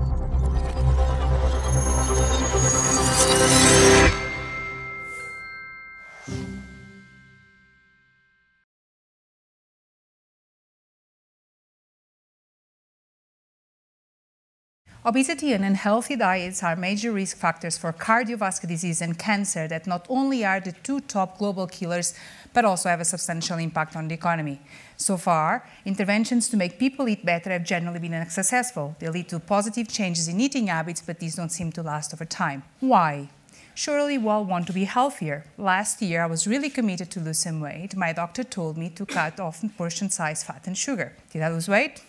Thank you. Obesity and unhealthy diets are major risk factors for cardiovascular disease and cancer that not only are the two top global killers, but also have a substantial impact on the economy. So far, interventions to make people eat better have generally been unsuccessful. They lead to positive changes in eating habits, but these don't seem to last over time. Why? Surely we all want to be healthier. Last year, I was really committed to lose some weight. My doctor told me to cut off portion size, fat, and sugar. Did I lose weight?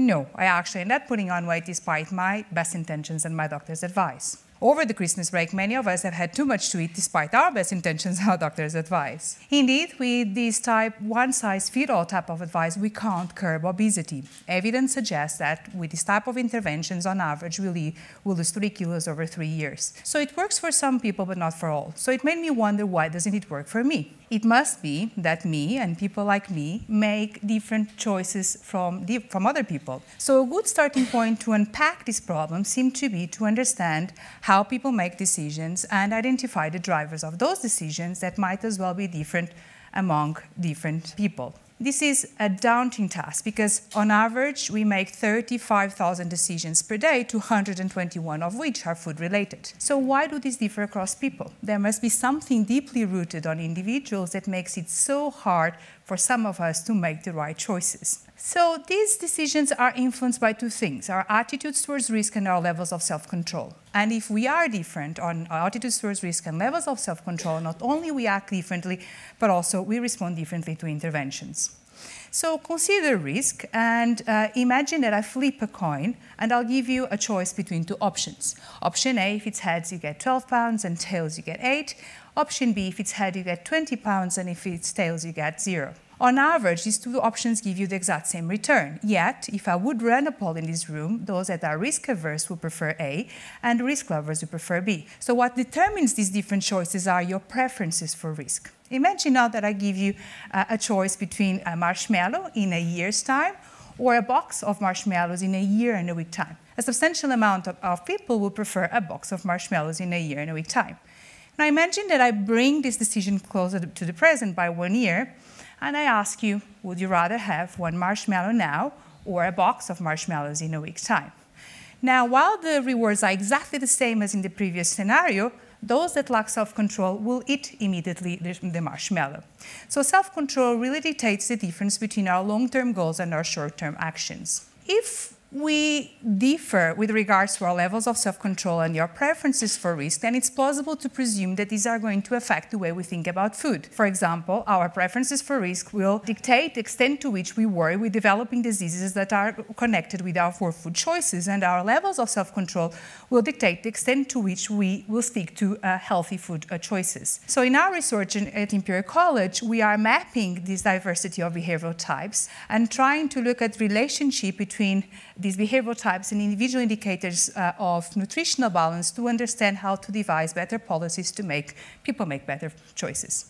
No, I actually ended up putting on weight despite my best intentions and my doctor's advice. Over the Christmas break, many of us have had too much to eat despite our best intentions and our doctor's advice. Indeed, with this type one-size-fits-all type of advice, we can't curb obesity. Evidence suggests that with this type of interventions, on average, we will lose three kilos over three years. So it works for some people, but not for all. So it made me wonder, why doesn't it work for me? It must be that me and people like me make different choices from, from other people. So a good starting point to unpack this problem seemed to be to understand how people make decisions and identify the drivers of those decisions that might as well be different among different people. This is a daunting task because, on average, we make 35,000 decisions per day, 221 of which are food related. So, why do these differ across people? There must be something deeply rooted on individuals that makes it so hard for some of us to make the right choices. So, these decisions are influenced by two things our attitudes towards risk and our levels of self control. And if we are different on attitudes towards risk and levels of self control, not only we act differently, but also we respond differently to interventions. So consider risk and uh, imagine that I flip a coin and I'll give you a choice between two options. Option A, if it's heads, you get 12 pounds and tails, you get 8. Option B, if it's head, you get 20 pounds and if it's tails, you get 0. On average, these two options give you the exact same return. Yet, if I would run a poll in this room, those that are risk averse would prefer A, and risk lovers would prefer B. So what determines these different choices are your preferences for risk. Imagine now that I give you uh, a choice between a marshmallow in a year's time or a box of marshmallows in a year and a week time. A substantial amount of, of people will prefer a box of marshmallows in a year and a week time. Now imagine that I bring this decision closer to the present by one year, and I ask you, would you rather have one marshmallow now or a box of marshmallows in a week's time? Now, while the rewards are exactly the same as in the previous scenario, those that lack self-control will eat immediately the marshmallow. So self-control really dictates the difference between our long-term goals and our short-term actions. If we differ with regards to our levels of self-control and your preferences for risk, and it's plausible to presume that these are going to affect the way we think about food. For example, our preferences for risk will dictate the extent to which we worry with developing diseases that are connected with our food choices, and our levels of self-control will dictate the extent to which we will stick to uh, healthy food uh, choices. So in our research at Imperial College, we are mapping this diversity of behavioral types and trying to look at relationship between these behavioral types and individual indicators uh, of nutritional balance to understand how to devise better policies to make people make better choices.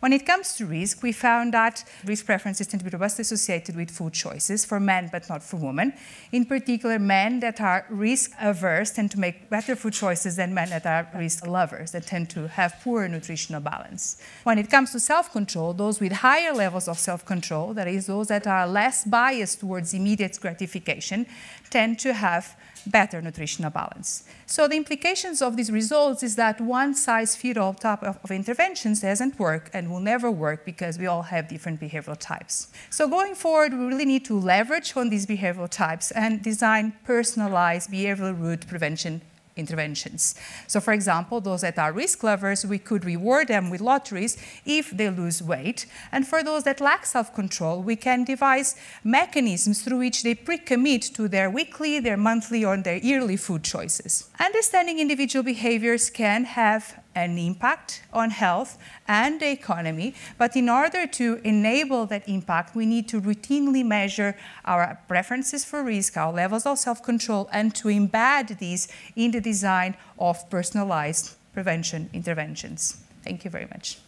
When it comes to risk, we found that risk preferences tend to be robustly associated with food choices for men but not for women. In particular, men that are risk averse tend to make better food choices than men that are risk lovers, that tend to have poor nutritional balance. When it comes to self control, those with higher levels of self control, that is, those that are less biased towards immediate gratification, tend to have better nutritional balance. So the implications of these results is that one size fits all type of, of, interventions doesn't work and will never work because we all have different behavioral types. So going forward, we really need to leverage on these behavioral types and design personalized behavioral root prevention interventions. So for example, those that are risk lovers, we could reward them with lotteries if they lose weight. And for those that lack self-control, we can devise mechanisms through which they pre-commit to their weekly, their monthly, or their yearly food choices. Understanding individual behaviors can have an impact on health and the economy, but in order to enable that impact, we need to routinely measure our preferences for risk, our levels of self-control, and to embed these in the design of personalized prevention interventions. Thank you very much.